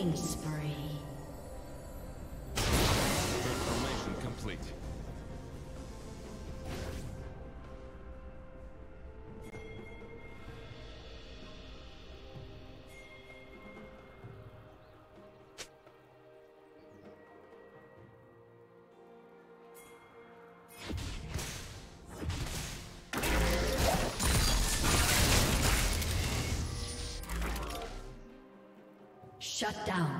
Killing Shut down.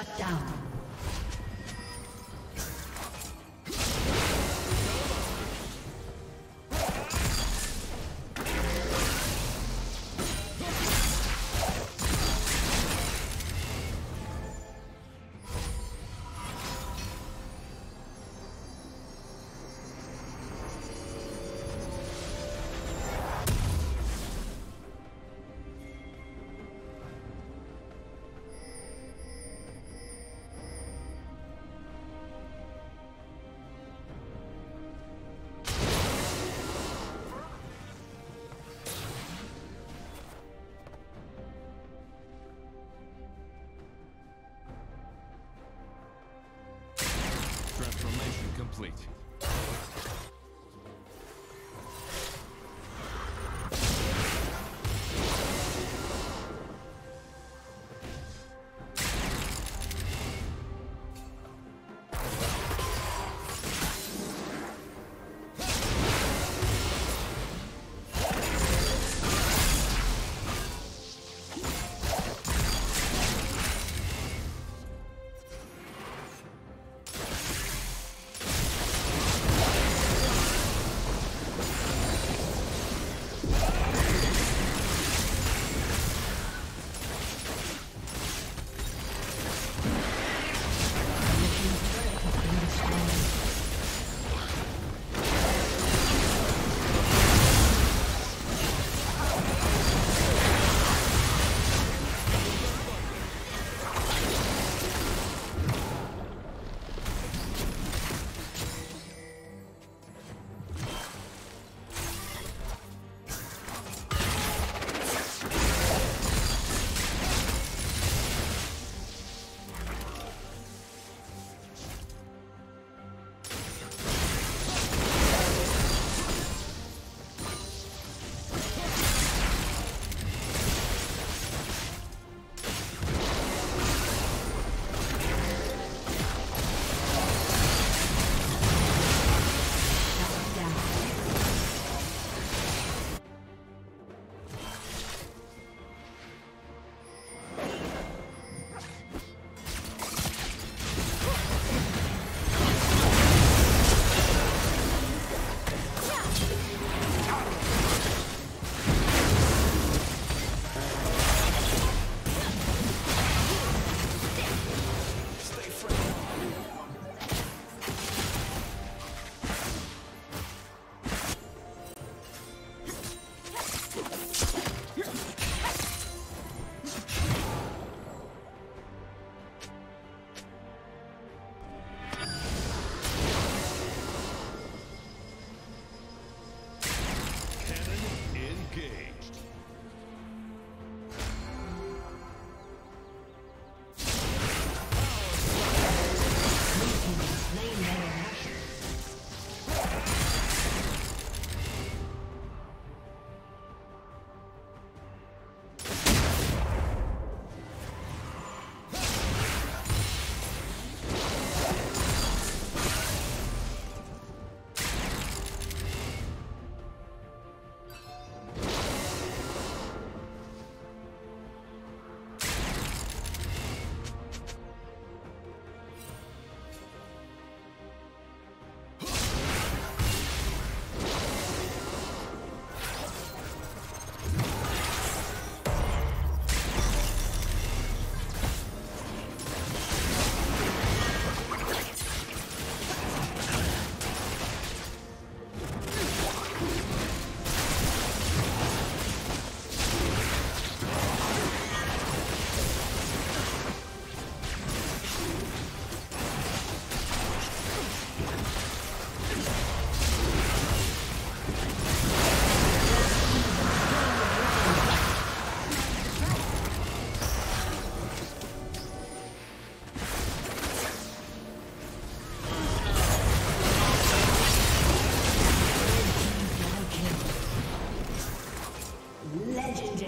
Shut down. fleet.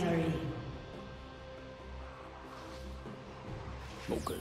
Legendary. Okay.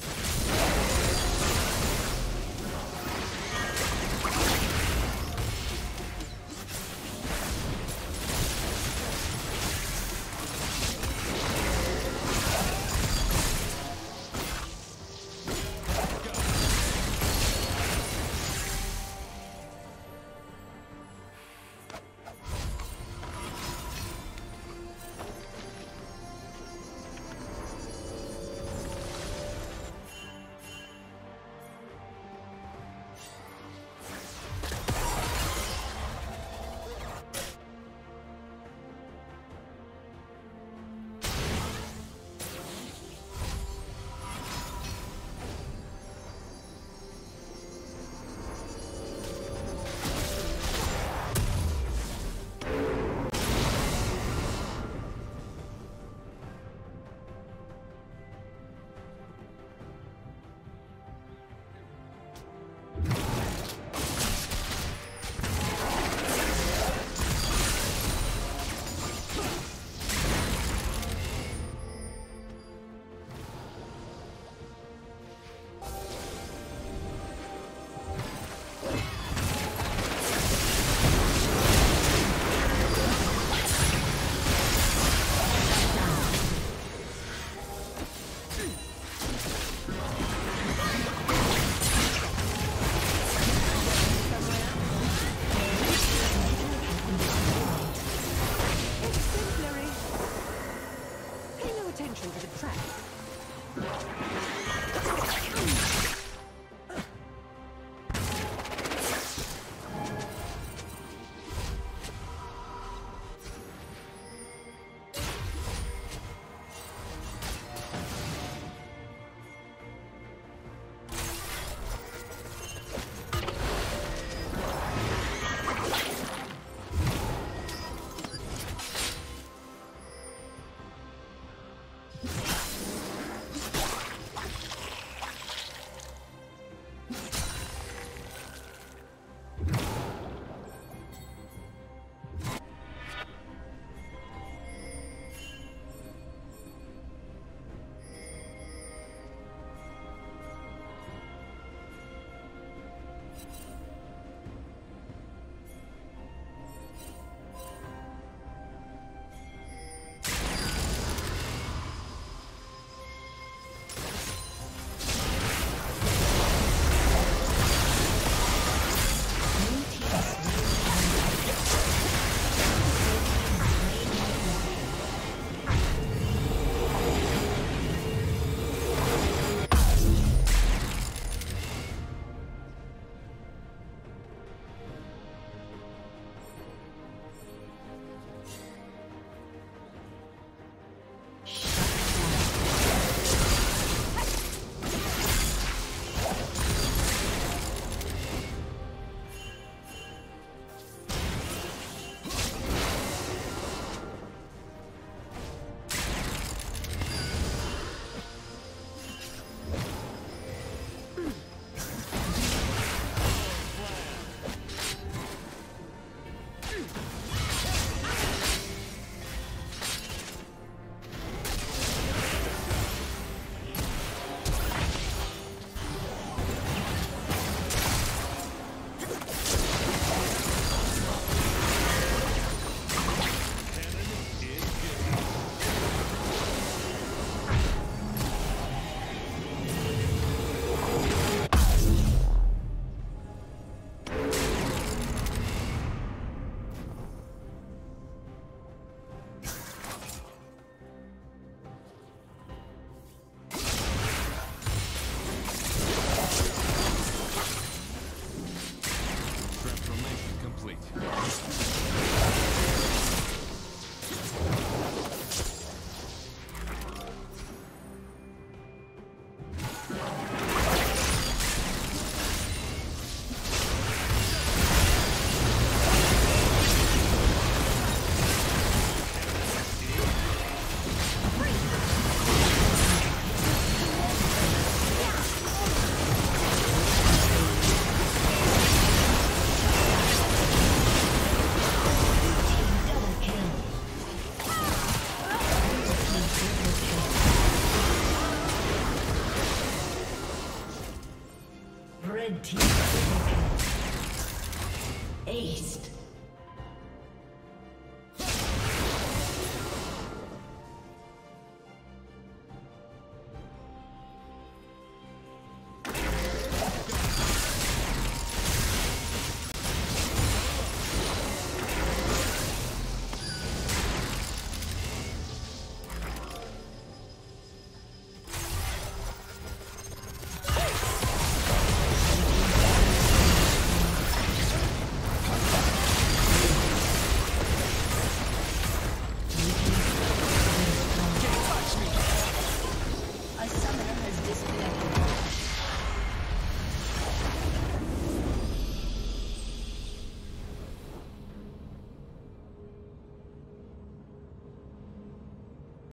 Red team. Aced.